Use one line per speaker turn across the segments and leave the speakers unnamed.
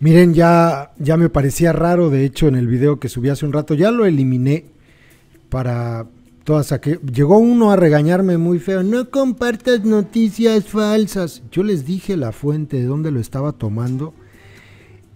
Miren, ya, ya me parecía raro, de hecho, en el video que subí hace un rato, ya lo eliminé para todas aquellas. Llegó uno a regañarme muy feo, no compartas noticias falsas. Yo les dije la fuente de dónde lo estaba tomando.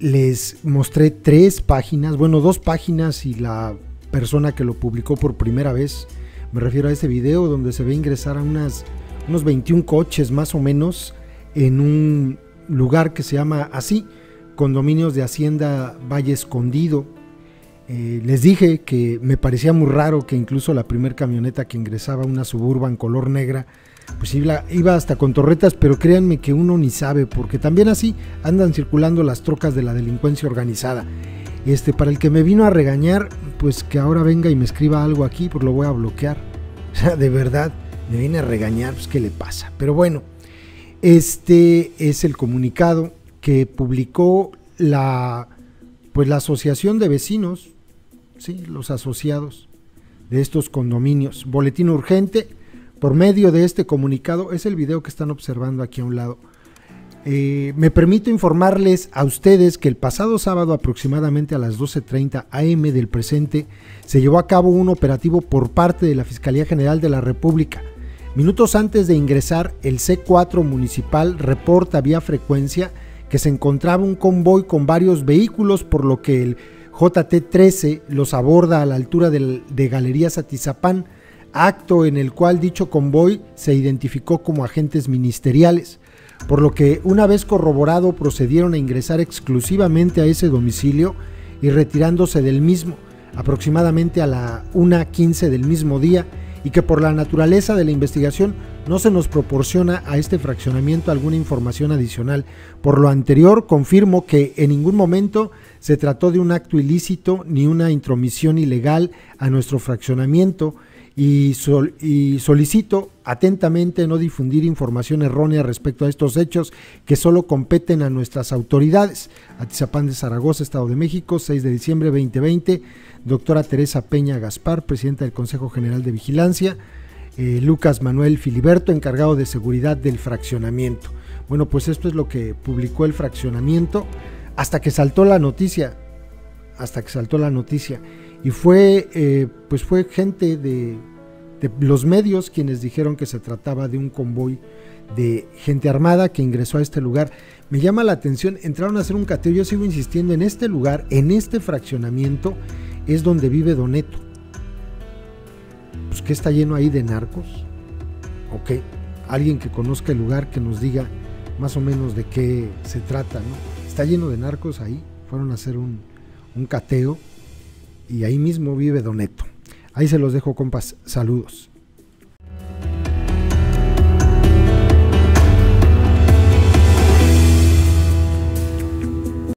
Les mostré tres páginas, bueno, dos páginas y la persona que lo publicó por primera vez. Me refiero a ese video donde se ve ingresar a unas, unos 21 coches más o menos en un lugar que se llama así, condominios de Hacienda Valle Escondido. Eh, les dije que me parecía muy raro que incluso la primer camioneta que ingresaba, una suburban color negra, pues iba, iba, hasta con torretas, pero créanme que uno ni sabe, porque también así andan circulando las trocas de la delincuencia organizada. Este, para el que me vino a regañar, pues que ahora venga y me escriba algo aquí, pues lo voy a bloquear. O sea, de verdad, me viene a regañar, pues qué le pasa. Pero bueno, este es el comunicado que publicó la, pues la Asociación de Vecinos, ¿sí? los asociados de estos condominios. Boletín urgente, por medio de este comunicado, es el video que están observando aquí a un lado. Eh, me permito informarles a ustedes que el pasado sábado aproximadamente a las 12.30 am del presente se llevó a cabo un operativo por parte de la Fiscalía General de la República. Minutos antes de ingresar, el C4 municipal reporta vía frecuencia que se encontraba un convoy con varios vehículos, por lo que el JT-13 los aborda a la altura de Galerías Atizapán, acto en el cual dicho convoy se identificó como agentes ministeriales, por lo que una vez corroborado procedieron a ingresar exclusivamente a ese domicilio y retirándose del mismo, aproximadamente a la 1.15 del mismo día, y que por la naturaleza de la investigación no se nos proporciona a este fraccionamiento alguna información adicional. Por lo anterior, confirmo que en ningún momento se trató de un acto ilícito ni una intromisión ilegal a nuestro fraccionamiento y, solicito atentamente no difundir información errónea respecto a estos hechos que solo competen a nuestras autoridades. Atizapán de Zaragoza, Estado de México, 6 de diciembre 2020 doctora Teresa Peña Gaspar, presidenta del Consejo General de Vigilancia, eh, Lucas Manuel Filiberto, encargado de seguridad del fraccionamiento. Bueno, pues esto es lo que publicó el fraccionamiento hasta que saltó la noticia, hasta que saltó la noticia. Y fue, eh, pues fue gente de, de los medios quienes dijeron que se trataba de un convoy de gente armada que ingresó a este lugar. Me llama la atención, entraron a hacer un cateo, yo sigo insistiendo, en este lugar, en este fraccionamiento, es donde vive Doneto. Pues que está lleno ahí de narcos. Ok, alguien que conozca el lugar que nos diga más o menos de qué se trata. Está lleno de narcos ahí, fueron a hacer un, un cateo y ahí mismo vive Doneto. Ahí se los dejo, compas. Saludos.